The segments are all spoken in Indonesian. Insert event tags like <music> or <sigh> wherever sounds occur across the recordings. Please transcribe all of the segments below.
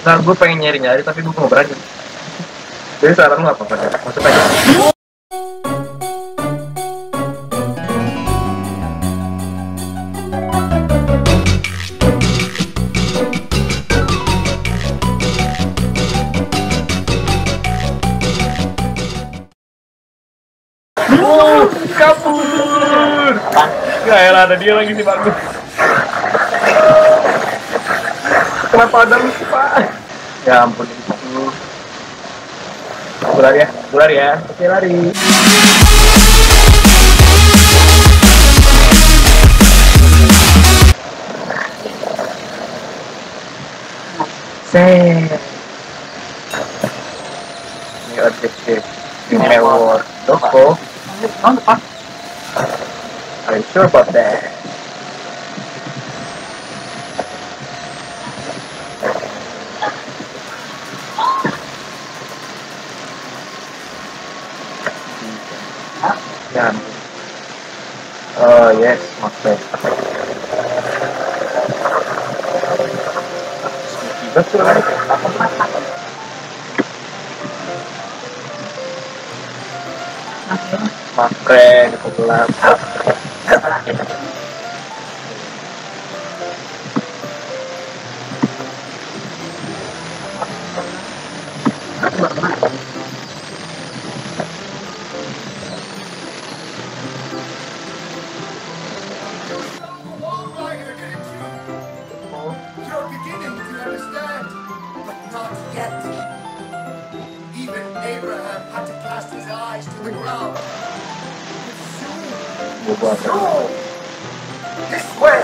Nah, gue pengen nyari-nyari tapi gue nggak berani. Jadi saran lu apa, Pak? Masuk aja. Wow, kabur! Gak ada dia lagi sih, Pak. Kenapa ada lu sih, Pak? Ya ampun, itu. Gue lari ya, gue lari ya. Oke, lari. Set. Ini objektif. Ini reward. Doko. Tahun depan. Are you sure about that? Ya. Oh yes, friend. Betul. Friend, kebetulan. Abraham had to cast his eyes to the ground. This way,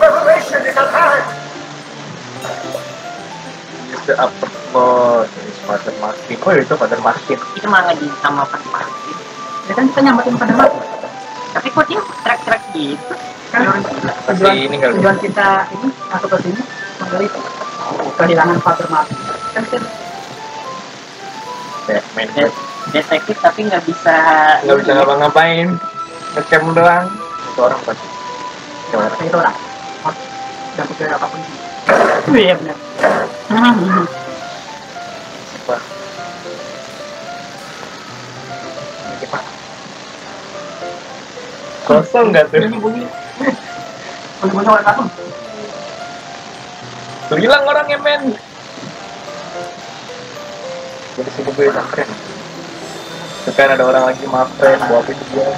revelation is at hand. Use the upper floor. Father Martin. Oh itu Father Martin. Itu malah di sama Pak Martin. Ya kan kita nyamperin pada Martin. Tapi kok dia track-track gitu? Kan. Pasti ini kali. tujuan kita ini masuk ke sini itu kehilangan Father Martin kan kita Ya, main De- detektif tapi nggak bisa nggak bisa ngapa-ngapain. Ngecam doang. Itu orang pasti itu orang. Itu orang. Dan pikir apa pun. Iya benar. Kosong nggak tuh? Bunyi bunyi. Bunyi bunyi orang tuh hilang orangnya men jadi sini gue maafkan Sekarang ada orang lagi apa itu dia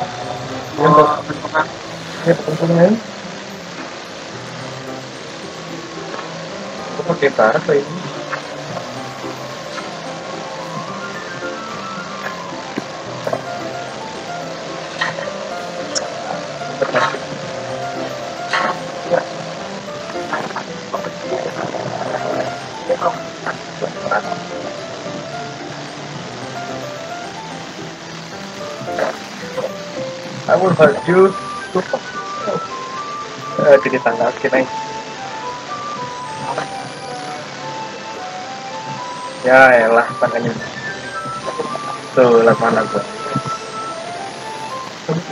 Dia untuk bentukan Ya, teman-teman. Kok pakai ini? I will hurt you. Eh, jadi tanggal akhirnya. Ya elah tangannya. Tuh, lah mana gua.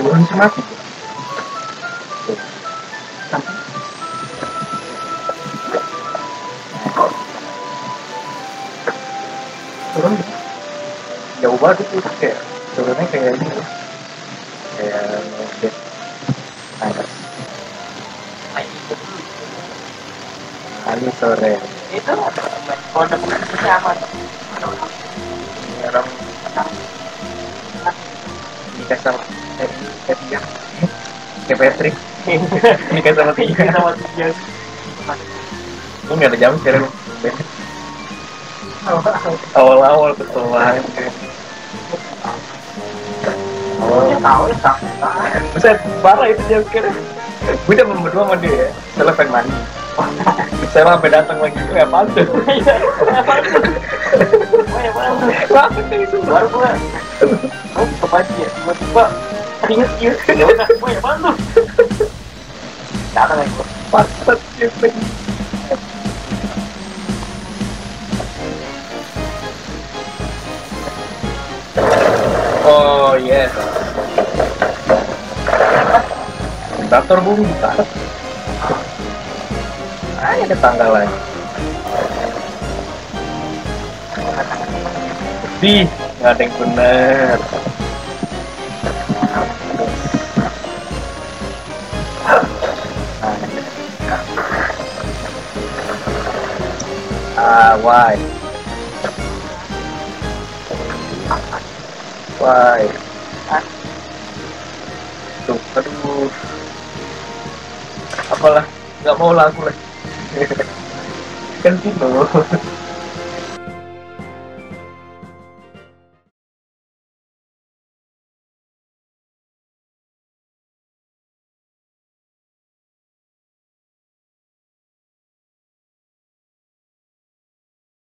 Turun sih mati. Turun. Jauh banget itu kayak turunnya kayak gitu. Kali sore. itu kode pengaruhnya apa? Orang nikah sama eh, tiga kayak Patrick nikah sama tiga sama tiga lu nggak ada jam sekarang awal-awal ketuaan. Oh tahu ya tahu. Buset, parah itu jam sekarang gue udah berdua sama dia ya. Setelah pengen mandi <laughs> saya sampai datang lagi gue apaan tuh Kenapa kayak gitu baru gua oh ya tiba-tiba udah ya mana tuh datang lagi gua Oh yes. Daftar bumi ada tanggalannya di nggak ada yang bener. Ah why? Why? Tuh aduh. Apalah nggak mau lah aku lagi <laughs> kan gitu.